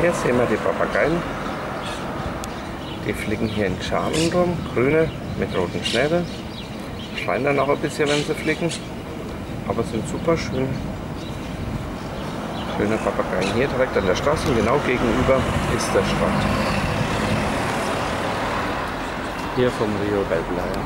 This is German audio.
Hier sehen wir die Papageien. Die fliegen hier in Schalen rum, grüne mit roten Schnäbeln. Schreien dann auch ein bisschen, wenn sie fliegen, aber sind super schön. Schöne Papageien. Hier direkt an der Straße, genau gegenüber ist der Strand. Hier vom Rio Belbleier.